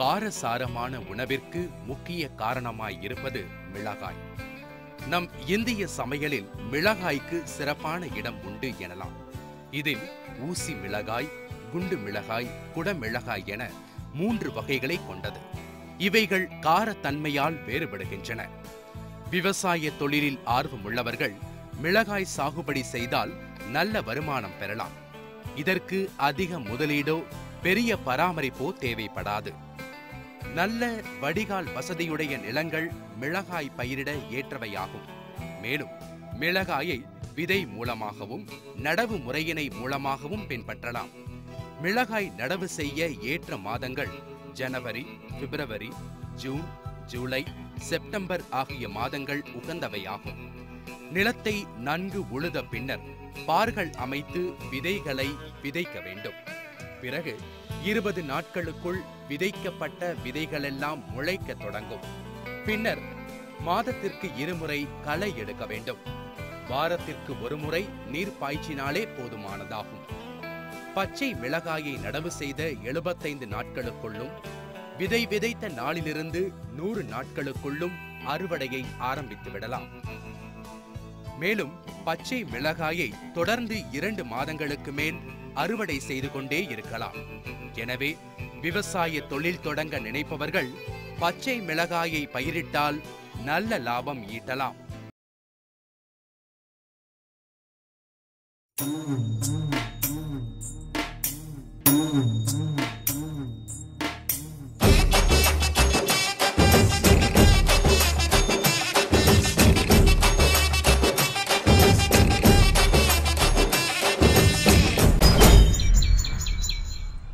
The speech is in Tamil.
காரசாரமான உணவிற்கு முக்கிய காரணமாய் இருப்பது மிளகாய். நம் இந்திய சமையலில் மிளகாய்க்கு சிறப்பான இடம் உண்டு எனலாம். இதில் ஊசி மிளகாய் குண்டு மிளகாய் குடமிளகாய் என மூன்று வகைகளை கொண்டது. இவைகள் காரத்தன்மையால் வேறுபடுகின்றன. விவசாய தொழிலில் ஆர்வமுள்ளவர்கள் மிளகாய் சாகுபடி செய்தால் நல்ல வருமானம் பெறலாம். இதற்கு அதிக முதலீடோ பெரிய பராமரிப்போ தேவைப்படாது. நல்ல வடிகால் வசதியுடைய நிலங்கள் மிளகாய் பயிரிட ஏற்றவையாகும். மேலும் மிளகாயை விதை மூலமாகவும் நடவு முறையினை மூலமாகவும் பின்பற்றலாம். மிளகாய் நடவு செய்ய ஏற்ற மாதங்கள் ஜனவரி பிப்ரவரி ஜூன் ஜூலை செப்டம்பர் ஆகிய மாதங்கள் உகந்தவையாகும். நிலத்தை நன்கு உழுத பின்னர் பார்கள் அமைத்து விதைகளை விதைக்க வேண்டும். பிறகு இருபது நாட்களுக்குள் விதைக்கப்பட்ட விதைகளெல்லாம் முளைக்கத் தொடங்கும். பின்னர் மாதத்திற்கு இருமுறை களை எடுக்க வேண்டும். வாரத்திற்கு ஒருமுறை நீர் பாய்ச்சினாலே போதுமானதாகும். பச்சை மிளகாயை நடவு செய்த எழுபத்தைந்து நாட்களுக்குள்ளும் விதை விதைத்த நாளிலிருந்து நூறு நாட்களுக்குள்ளும் அறுவடையை ஆரம்பித்து விடலாம். மேலும் பச்சை மிளகாயை தொடர்ந்து இரண்டு மாதங்களுக்கு மேல் அறுவடை செய்து கொண்டே இருக்கலாம். எனவே விவசாய தொழில் தொடங்க நினைப்பவர்கள் பச்சை மிளகாயை பயிரிட்டால் நல்ல லாபம் ஈட்டலாம்.